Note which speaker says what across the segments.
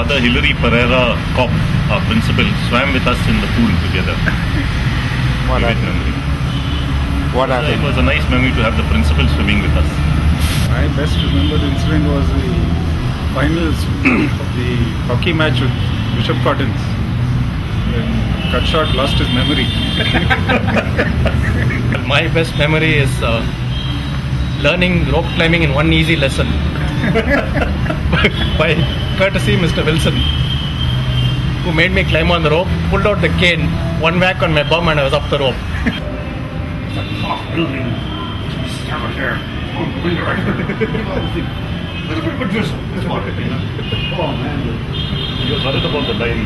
Speaker 1: Father Hilary Pereira Kopp, our principal, swam with us in the pool together.
Speaker 2: What happened?
Speaker 1: memory.
Speaker 2: What
Speaker 1: So it was a nice memory to have the principal swimming with us.
Speaker 3: My best remembered incident was the finals of the hockey match with Bishop Cottons. When Cutshot lost his memory.
Speaker 4: My best memory is uh, learning rope climbing in one easy lesson by courtesy Mr. Wilson, who made me climb on the rope, pulled out the cane, one whack on my bum, and I was up the rope. Oh man.
Speaker 1: You were worried about the line.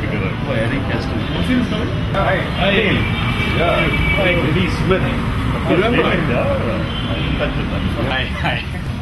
Speaker 1: Figure out.
Speaker 3: Hi.
Speaker 1: Hi. Yeah. Hi. Eddie Smith. You remember? Yeah. Hi. Hi.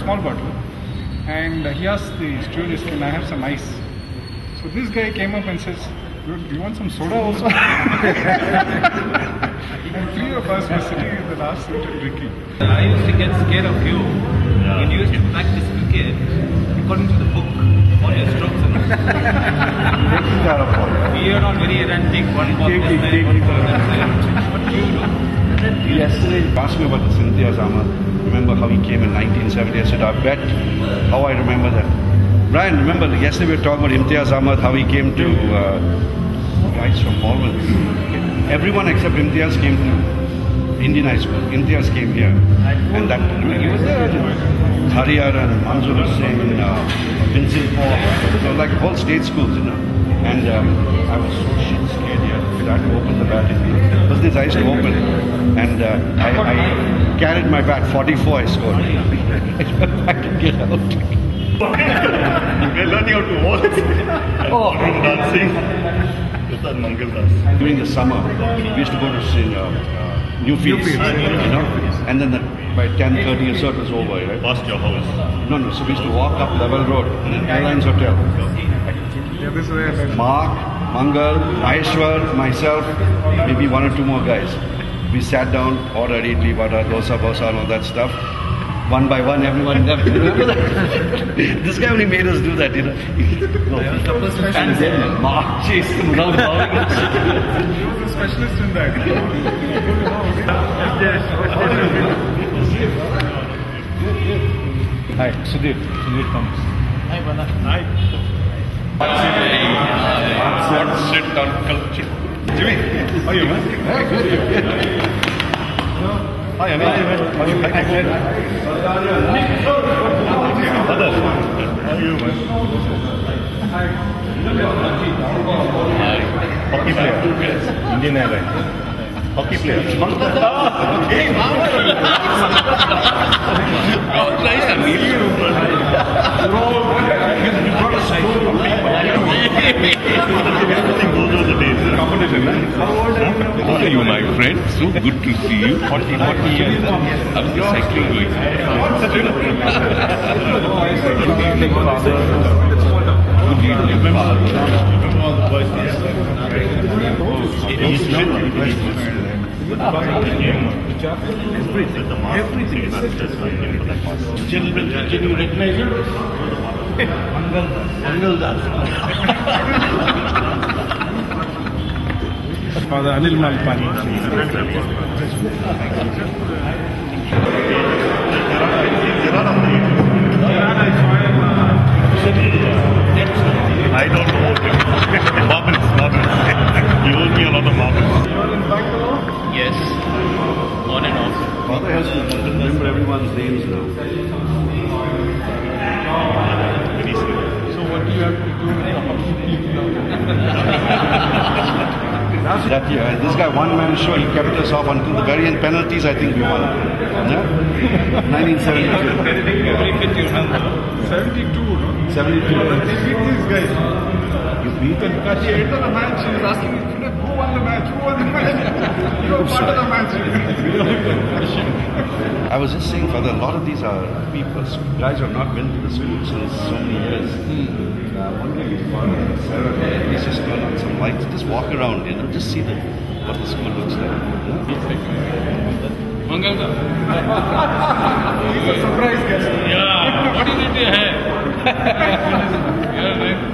Speaker 3: small bottle. And he asked the stewardess, can I have some ice? So this guy came up and says, "Do do you want some soda also? and three of us were sitting in the last seat and drinking.
Speaker 5: I used to get scared of you when you used to practice cricket according to the book, all your strokes and all. We are not very erratic, one ball this side,
Speaker 6: he asked me about the Cynthia Ahmad. Remember how he came in 1970? I said, I bet how I remember that. Brian, remember yesterday we were talking about Imtiaz Ahmad, how he came to uh, guys from Malvern. Everyone except Imtiaz came to Indian High School. Imtiaz came here. And that, he was there. And Manzoor Hussain, uh, Vincent Paul, so like whole state schools, you know. And um, I was I used to open. And uh, I, I carried my bat, 44 I scored. I could get out.
Speaker 1: We're learning how to walk and ballroom dancing. This is Mangal dance.
Speaker 6: During the summer, we used to go to see, uh, uh, Newfields, you know, and then the, by 10.30 or so it was over, right?
Speaker 1: Past your house.
Speaker 6: No, no, so we used to walk up Lavelle Road, Airlines Hotel.
Speaker 3: Yeah, this way.
Speaker 6: Mark, Mangal, Aishwar, myself, maybe one or two more guys. We sat down, ordered idli, vada, dosa, bosa, and all that stuff. One by one, everyone left. Remember that? this guy only made us do that, you know. and then Mark chased him around.
Speaker 3: He was a specialist in that.
Speaker 1: Hi, Sudhir. Sudhir Thomas.
Speaker 4: Hi, brother.
Speaker 1: Hi. What's it on culture? Jimmy, how are you, man? Hi, Anil. How are you? Hi, Brother, how are you, man? Hockey player. Indian Airlines. Hockey player. Okay. Oh, nice to meet You brought a cycle from me. Everything goes over the days. Competition, How are you, my friend? So good to see you. 40, 40 years. The cycling the boys? Everything. Everything. Can you recognize him? Mangal Das.
Speaker 3: Father Anil Malpani.
Speaker 1: I don't know him. marbles, marbles. He owes me a lot of marbles.
Speaker 4: Yes. On and off.
Speaker 6: Father has to remember everyone's names now.
Speaker 1: Very sweet.
Speaker 3: So what do you have to do with the hockey team now?
Speaker 6: That year. And this guy, one man show, he kept us off until the very end. Penalties, I think we won. Yeah? 1972.
Speaker 5: Very fit you
Speaker 3: 72, no?
Speaker 6: 72.
Speaker 3: They beat these guys.
Speaker 6: You beat them?
Speaker 3: At the end of the match, he was asking who won the match? Who won the match? you were part of the match.
Speaker 6: I was just saying, Father, a lot of these are people, guys who have not been to the school since so many years. Uh, one day we found Sarah, please just turn on some lights, just walk around, you know, just see the, what the school looks like. Yeah?
Speaker 1: Mangal ka?
Speaker 3: He's a surprise guest.
Speaker 1: Yeah. What is it? Hai?